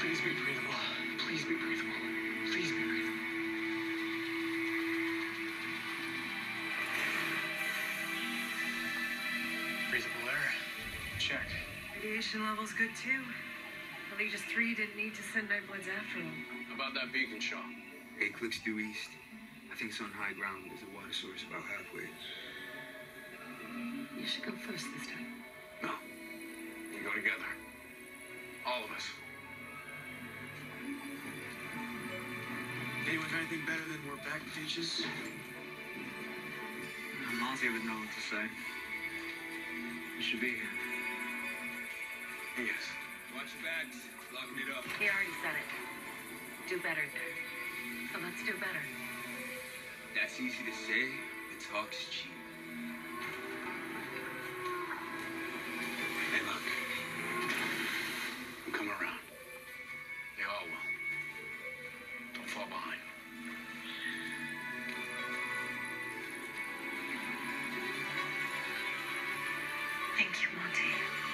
Please be breathable. Please be breathable. Please be breathable. Breathable air. Check. Radiation level's good too. Eligius 3 didn't need to send Nightbloods after them. How about that beacon shot? Eight clicks due east. I think it's on high ground. There's a water source about halfway. You should go first this time. No. We go together. All of us. Anyone got anything better than we're back bitches? Monty would know what to say. You should be here. Yes. Watch your backs. Locking it up. He already said it. Do better there. So let's do better. That's easy to say. The talk's cheap. Hey, look. I'm coming around. They all will. Thank you, Monty.